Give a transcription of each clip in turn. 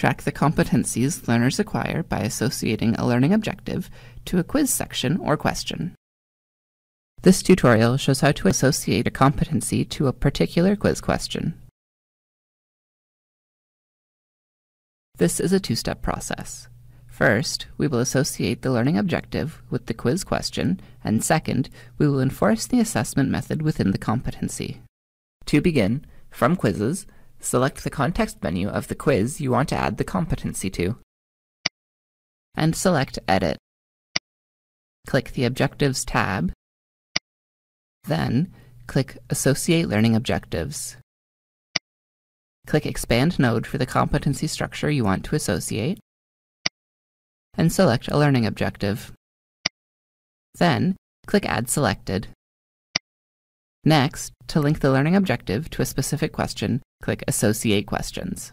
Track the competencies learners acquire by associating a learning objective to a quiz section or question. This tutorial shows how to associate a competency to a particular quiz question. This is a two-step process. First, we will associate the learning objective with the quiz question, and second, we will enforce the assessment method within the competency. To begin, from Quizzes, select the context menu of the quiz you want to add the competency to, and select Edit. Click the Objectives tab, then click Associate Learning Objectives. Click Expand Node for the competency structure you want to associate, and select a learning objective. Then, click Add Selected. Next, to link the learning objective to a specific question, click Associate Questions.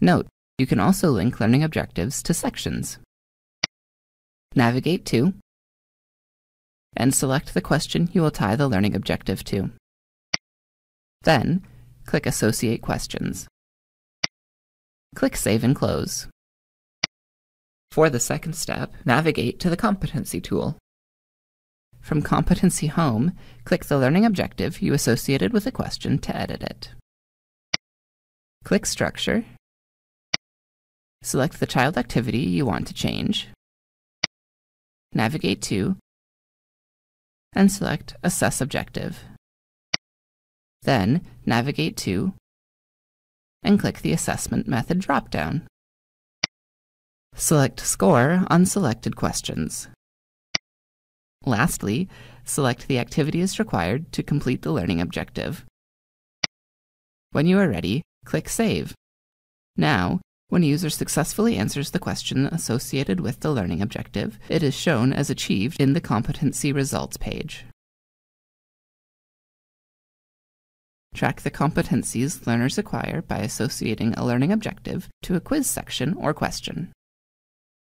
Note, you can also link learning objectives to sections. Navigate to and select the question you will tie the learning objective to. Then, click Associate Questions. Click Save and Close. For the second step, navigate to the Competency tool. From Competency Home, click the learning objective you associated with a question to edit it. Click Structure. Select the child activity you want to change. Navigate to and select Assess Objective. Then navigate to and click the Assessment Method dropdown. Select Score on selected questions. Lastly, select the activities required to complete the learning objective. When you are ready, click Save. Now, when a user successfully answers the question associated with the learning objective, it is shown as achieved in the Competency Results page. Track the competencies learners acquire by associating a learning objective to a quiz section or question.